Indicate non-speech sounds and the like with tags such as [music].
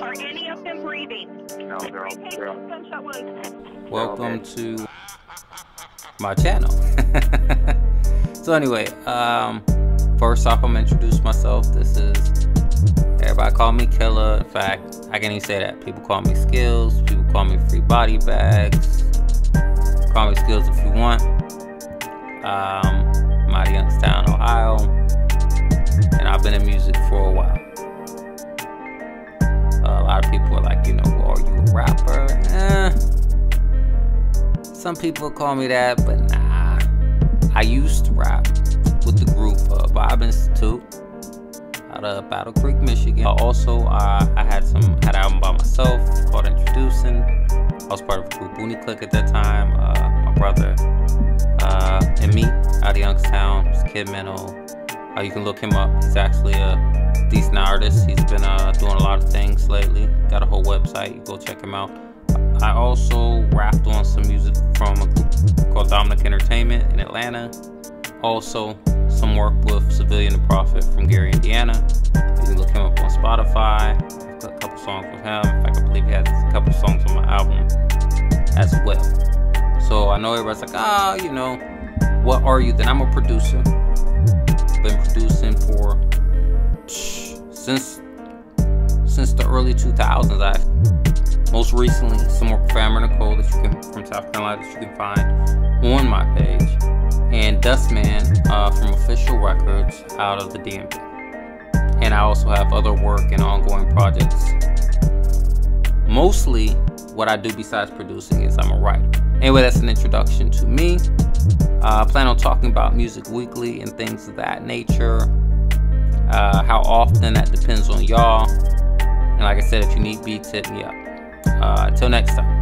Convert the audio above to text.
Are any of them breathing? No, they're all, Three they're all, gunshot wounds. Welcome to my channel. [laughs] so anyway, um, first off, I'm gonna introduce myself. This is everybody call me Killa. In fact, I can't even say that. People call me Skills. People call me Free Body Bags. Call me Skills if you want. Um, I'm out of Youngstown, Ohio, and I've been in music for a while. Lot of people are like, you know, well, are you a rapper? Eh. Some people call me that, but nah. I used to rap with the group uh, Bob Institute out of Battle Creek, Michigan. Uh, also, uh, I had some had an album by myself called Introducing. I was part of a group Booney Click at that time. Uh, my brother uh, and me out of Youngstown, Kid Mental. Uh, you can look him up. He's actually a decent artist. He's been uh, doing a lot of things lately. Got a whole website. You go check him out. I also rapped on some music from a group called Dominic Entertainment in Atlanta. Also, some work with Sevillian the Prophet from Gary, Indiana. You can look him up on Spotify. Got A couple songs with him. In fact, I believe he has a couple songs on my album as well. So I know everybody's like, ah, you know, what are you? Then I'm a producer. Since since the early 2000s. I've most recently some with Amber Nicole that you can from South Carolina that you can find on my page, and Dustman uh, from Official Records out of the DMV. And I also have other work and ongoing projects. Mostly, what I do besides producing is I'm a writer. Anyway, that's an introduction to me. Uh, I plan on talking about music weekly and things of that nature. Uh, how often that depends on y'all. And like I said, if you need beats, tip me up. Uh, until next time.